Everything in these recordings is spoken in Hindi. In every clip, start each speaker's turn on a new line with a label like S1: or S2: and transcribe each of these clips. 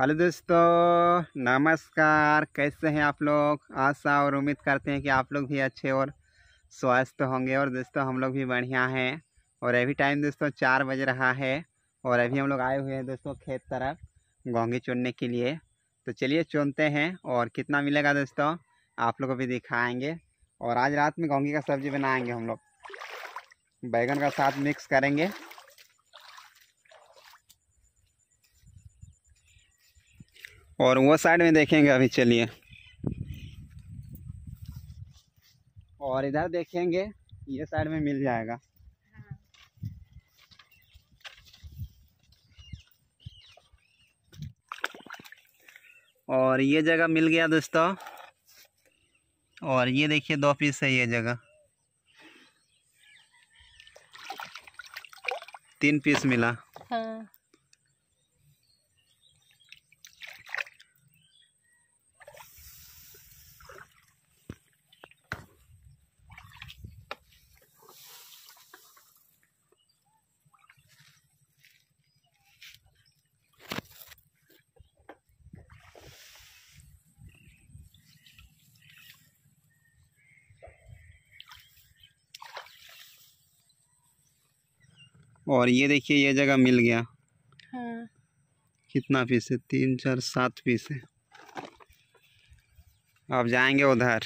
S1: हेलो दोस्तों, नमस्कार। कैसे हैं आप लोग? आशा और उम्मीद करते हैं कि आप लोग भी अच्छे और स्वस्थ होंगे और दोस्तों हम लोग भी बढ़िया हैं। और अभी टाइम दोस्तों चार बज रहा है और अभी हम लोग आए हुए हैं दोस्तों खेत तरफ़ घोंगी चुनने के लिए। तो चलिए चुनते हैं और कितना मिलेगा दोस्तों, आप लोग को भी दिखाएँगे। और आज रात में घोंगी का सब्ज़ी बनाएँगे हम लोग। बैगन का साथ मिक्स करेंगे। और वो साइड में देखेंगे अभी, चलिए। और इधर देखेंगे, ये साइड में मिल जाएगा। और ये जगह मिल गया दोस्तों। और ये देखिए, दो पीस है ये जगह। तीन पीस मिला।
S2: हाँ।
S1: और ये देखिए ये जगह मिल गया।
S2: हाँ।
S1: कितना पीस है? तीन चार सात पीस है। आप जाएँगे उधर।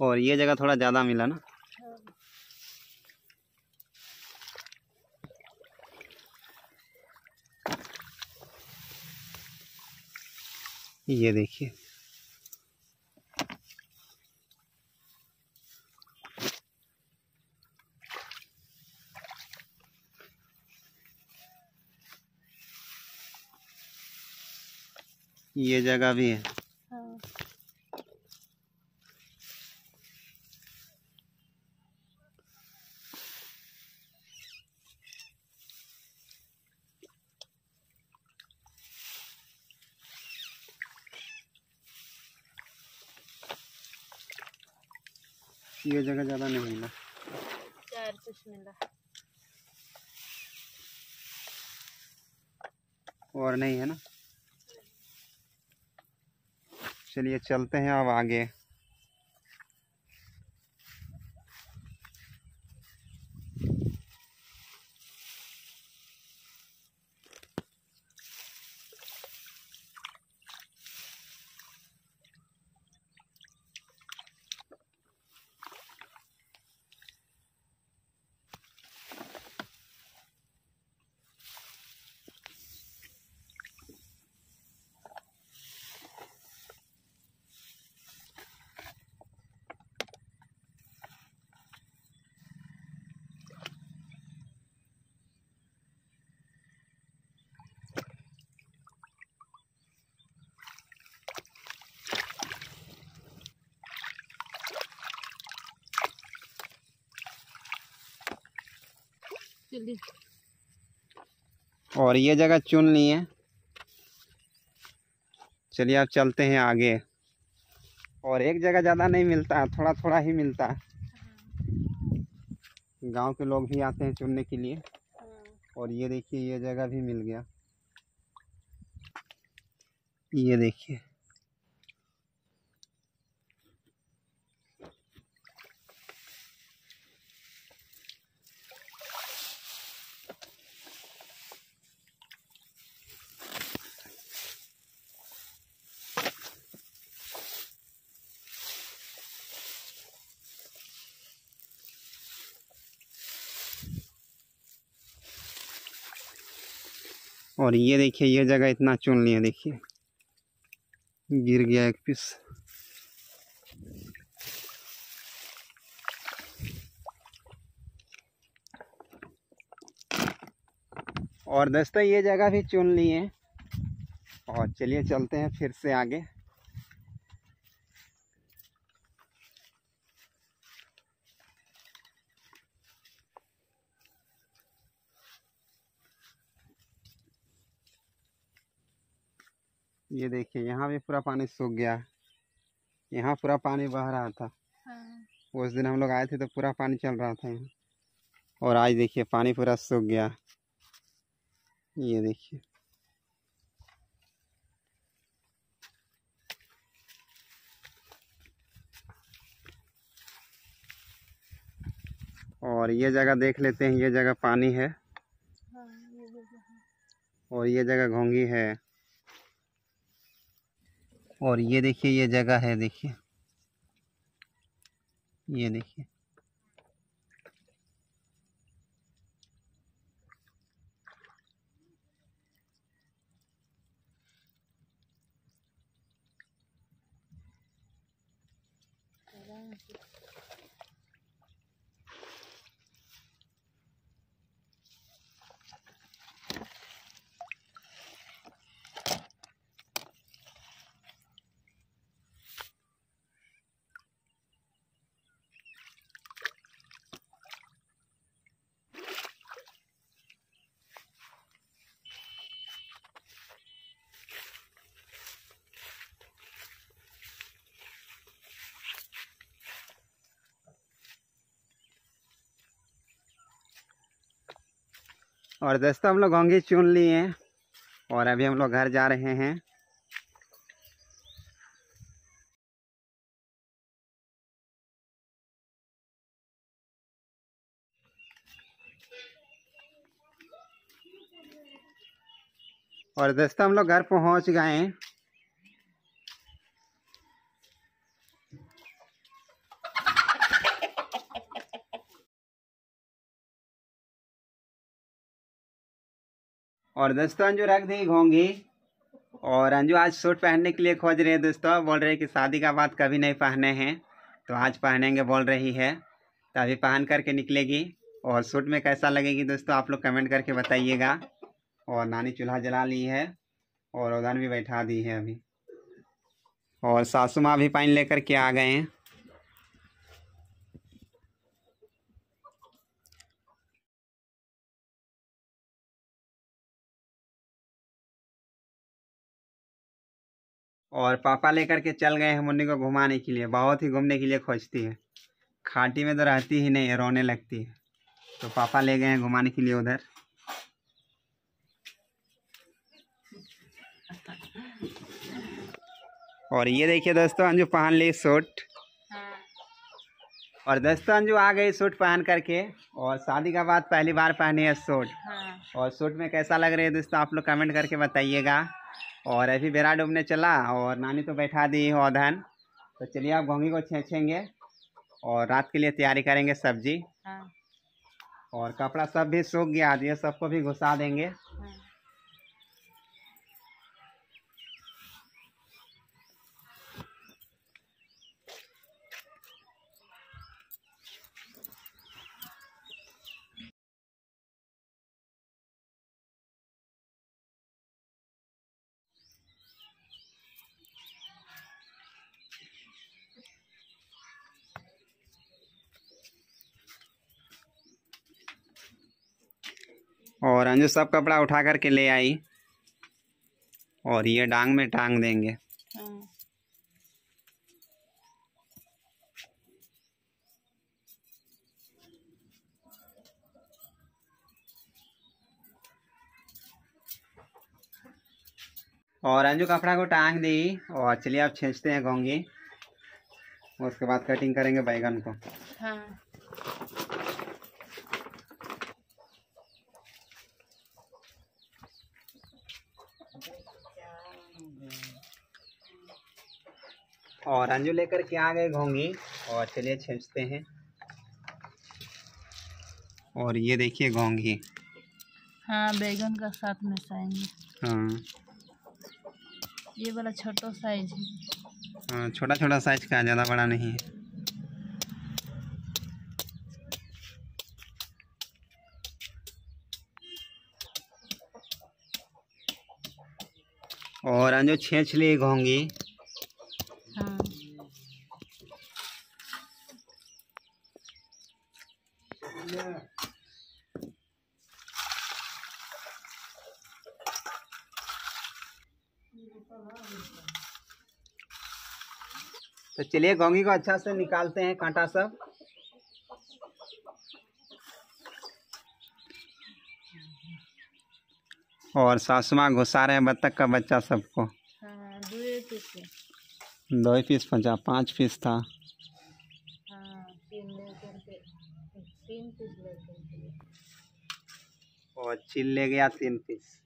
S1: और ये जगह थोड़ा ज़्यादा मिला ना। ये देखिए। ये जगह भी है। ये जगह ज़्यादा नहीं मिला।
S2: चार कुछ मिला।
S1: और नहीं है ना? चलिए चलते हैं अब आगे।
S2: चलिए
S1: और ये जगह चुन ली है। चलिए अब चलते हैं आगे। और एक जगह ज़्यादा नहीं मिलता थोड़ा थोड़ा ही मिलता। है गाँव के लोग भी आते हैं चुनने के लिए। और ये देखिए, ये जगह भी मिल गया। ये देखिए। और ये देखिए, ये जगह इतना चुन लिया, देखिए। गिर गया एक पीस। और दोस्तों, ये जगह भी चुन लिए और चलिए चलते हैं फिर से आगे। ये देखिए यहाँ भी पूरा पानी सूख गया। यहाँ पूरा पानी बह रहा था।
S2: हाँ।
S1: उस दिन हम लोग आए थे तो पूरा पानी चल रहा था यहाँ। और आज देखिए पानी पूरा सूख गया। ये देखिए। और ये जगह देख लेते हैं ये जगह पानी है।
S2: हाँ है।
S1: और ये जगह घोंगी है। और ये देखिए ये जगह है देखिए। ये देखिए। और दोस्तों, हम लोग घोंगी चुन लिए हैं और अभी हम लोग घर जा रहे हैं। और दोस्तों, हम लोग घर पहुँच गए और दोस्तों, अंजू रख दी घोंगी और अंजू, आज सूट पहनने के लिए खोज रहे हैं दोस्तों। बोल रहे हैं कि शादी का बाद कभी नहीं पहने हैं। तो आज पहनेंगे, बोल रही है। तो अभी पहन करके निकलेगी। और सूट में कैसा लगेगी दोस्तों, आप लोग कमेंट करके बताइएगा। और नानी चूल्हा जला ली है। और उधर भी बैठा दी है अभी। और सासू माँ भी पानी लेकर के आ गए हैं। और पापा लेकर के चल गए हैं मुन्नी को घुमाने के लिए। बहुत ही घूमने के लिए खोजती है। खाटी में तो रहती ही नहीं रोने लगती है। तो पापा ले गए हैं घुमाने के लिए उधर। और ये देखिए दोस्तों अंजू पहन ली सूट।
S2: हाँ।
S1: और दोस्तों अंजू आ गई सूट पहन करके। और शादी का बाद पहली बार पहनी है सूट।
S2: हाँ।
S1: और सूट में कैसा लग रहा है दोस्तों आप लोग कमेंट करके बताइएगा। और अभी बेरा डूबने चला और नानी तो बैठा दी हो धन तो चलिए आप घोंगी को छेंचेंगे और रात के लिए तैयारी करेंगे सब्ज़ी।
S2: हाँ।
S1: और कपड़ा सब भी सूख गया ये सबको भी घुसा देंगे।
S2: हाँ।
S1: और अंजू सब कपड़ा उठा करके ले आई। और ये डांग में टांग देंगे। और अंजू कपड़ा को टांग दी। और चलिए आप छींचते हैं घोंगी उसके बाद कटिंग करेंगे बैगन को।
S2: हाँ।
S1: और अंजू लेकर के आ गए घोंगी और चलिए छींचते हैं। और ये देखिए घोंगी
S2: हाँ बैगन का साथ में साएँगे।
S1: हाँ।
S2: ये वाला छोटा साइज़ है।
S1: हाँ छोटा छोटा साइज़ का ज़्यादा बड़ा नहीं है। और अंजू छेंच ली घोंगी
S2: हाँ
S1: तो चलिए घोंगी को अच्छा से निकालते हैं कांटा सब। और सासुमा घुसा रहे हैं बत्तख का बच्चा सबको।
S2: हाँ दो पीस है
S1: ही पीस पचा पाँच पीस था
S2: हाँ तीन लेकर के तीन पीस
S1: और चिल ले गया तीन पीस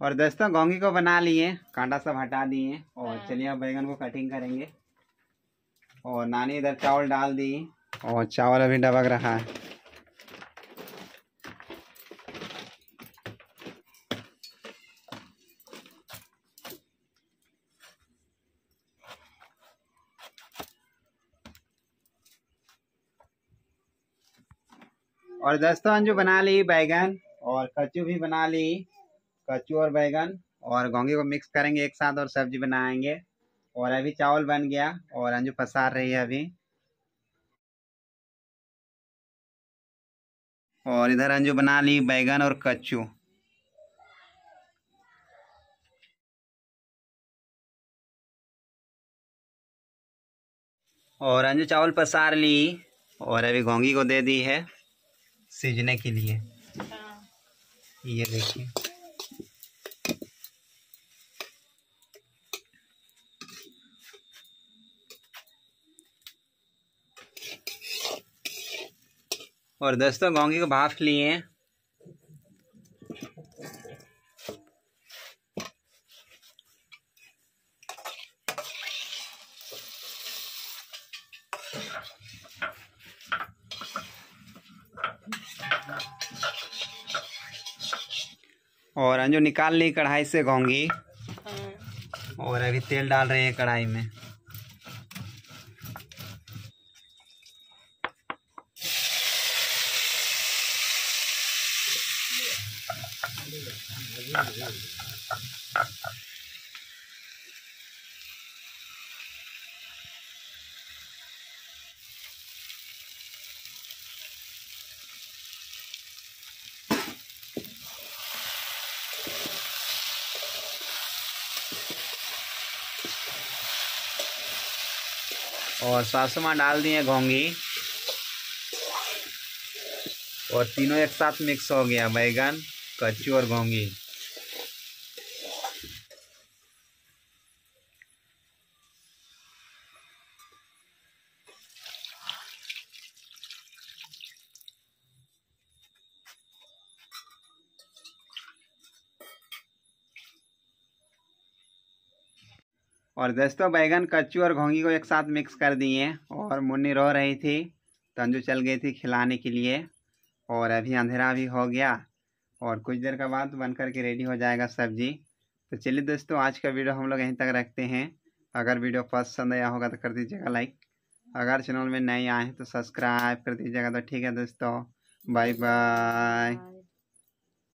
S1: और दोस्तों गोंगी को बना लिए कांटा सब हटा दिए और
S2: हाँ।
S1: चलिए अब बैगन को कटिंग करेंगे। और नानी इधर चावल डाल दी। और चावल अभी डबक रहा है। और दोस्तों अंजू बना ली बैगन और कच्चू भी बना ली। कच्चू और बैगन और घोंगी को मिक्स करेंगे एक साथ और सब्ज़ी बनाएँगे। और अभी चावल बन गया और अंजू पसार रही है अभी। और इधर अंजू बना ली बैगन और कच्चू। और अंजू चावल पसार ली और अभी घोंगी को दे दी है सीजने के लिए।
S2: हाँ।
S1: ये देखिए। और दोस्तों घोंगी को भाप लिए और अंजू निकाल ली कढ़ाई से घोंगी
S2: हाँ।
S1: और अभी तेल डाल रहे हैं कढ़ाई में। और सासू माँ डाल दिए घोंगी और तीनों एक साथ मिक्स हो गया, बैगन कच्चू और घोंगी और दोस्तों, बैगन कच्चू और घोंगी को एक साथ मिक्स कर दिए और मुन्नी रो रही थी। तंजू चल गई थी खिलाने के लिए। और अभी अंधेरा भी हो गया और कुछ देर के बाद बन करके रेडी हो जाएगा सब्ज़ी। तो चलिए दोस्तों, आज का वीडियो हम लोग यहीं तक रखते हैं। अगर वीडियो पसंद आया होगा तो कर दीजिएगा लाइक अगर चैनल में नए आए हैं तो सब्सक्राइब कर दीजिएगा। तो ठीक है दोस्तों बाय बाय
S2: बाय